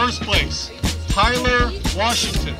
First place, Tyler Washington.